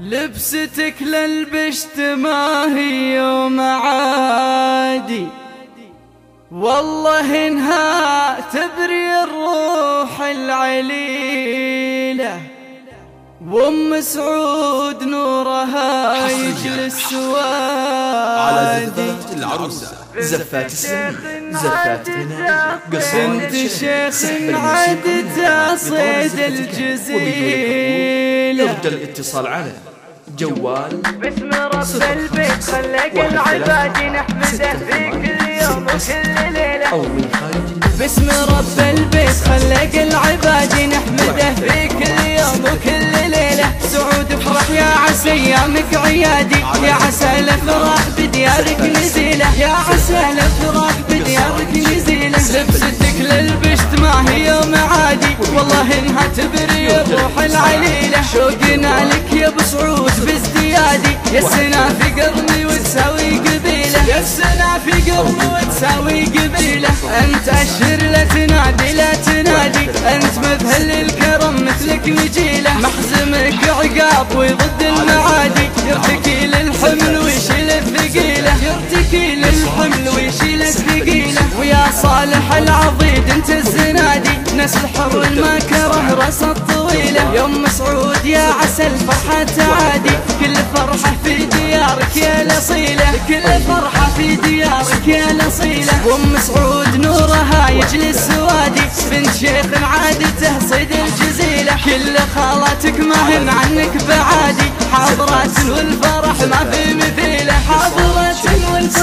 لبستك للبشت ما هي يوم عادي. والله انها تبري الروح العليلة. وأم سعود نورها يجلس على زفات العروسة. زفات السلمي زفات غناء بنت شيخ عدت صيد الجزيلة يرجى الاتصال على جوال باسم رب البيت خلق العباد نحمده في كل يوم وكل ليلة أو من خارج باسم رب البيت خلق العباد نحمده في كل يوم وكل ليلة سعود افرح يا عسى ايامك عيادي يا عسى الافراح بديارك نزيلة يا عسى الافراح بديارك نزيلة لبستك للبشت ما هي يوم عادي والله انها تبري الروح العليلة. شوقنا لك يا ابو سعود بازديادي يا السنا في قرني وتساوي قبيلة. يا السنا في قرني وتساوي قبيلة. انت اشهر لا تنادي لا تنادي. انت مذهل الكرم مثلك نجيلة محزمك عقاب صالح العضيد انت الزنادي. نسل حر ما كره رأس الطويلة. يوم مسعود يا عسى الفرحة تعادي. كل فرحة في ديارك يا الأصيلة كل فرحة في ديارك يا الأصيلة وأم مسعود نورها يجلس سوادي بنت شيخ عادته صيد الجزيلة. كل خالاتك ما هن عنك بعادي. حاضرات والفرح ما في مثيلة. حاضرات والفرح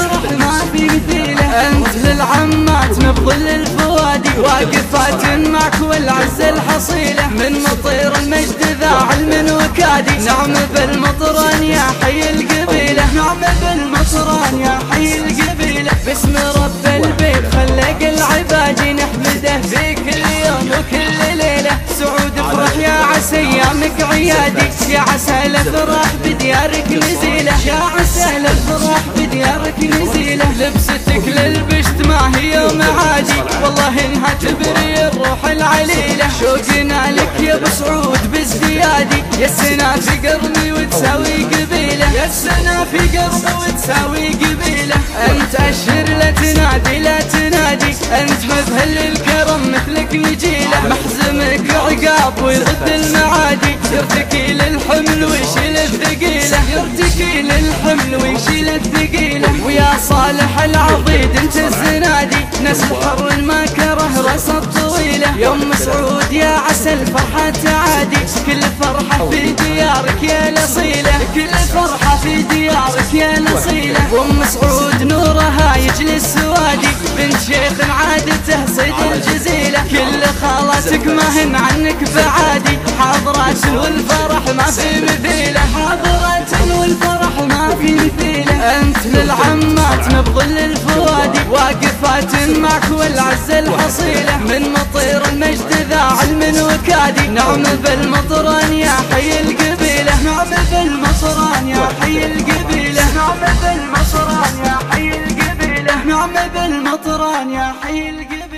نبضل الفوادي واقفات معك والعز الحصيلة. من مطير المجد ذا علم وكادي. نعم بالمطران يا حي القبيلة. نعم بالمطران يا حي القبيلة. باسم رب البيت خلق العباد نحمده. في كل يوم وكل ليلة. سعود افرح يا عسى أيامك عيادي. يا عسى الأفراح بديارك نزيلة. يا عسى الأفراح بديارك نزيله لبستك للبشت ما هي يوم عادي. والله انها تبري الروح العليلة. شوقنا لك يا ابو سعود بازديادي يا السنا في قرني وتساوي قبيلة. يا السنا في قرني وتساوي قبيلة. انت اشهر لا تنادي لا تنادي. انت مذهل الكرم مثلك نجيلة. محزمك عقاب ويرد المعادي. يرتكي للحمل صالح العضيد انت الزنادي. نسل حر ما كره راس الطويله يوم مسعود يا عسى الفرحة تعادي. كل فرحة في ديارك يا الاصيله كل فرحة في ديارك يا الاصيله وام مسعود نورها يجلس سوادي بنت شيخ عادته صيد الجزيلة. كل خالاتك ما هن عنك بعادي حاضرات والفرح ما في مثيله للعمات نبضل الفوادي واقفات معك والعز الحصيلة. من مطير المجد ذا علم وكادي نعم بالمطران يا حي القبيلة. نعم بالمطران يا حي القبيلة. نعم بالمطران يا حي القبيلة. نعم بالمطران يا حي القبيلة.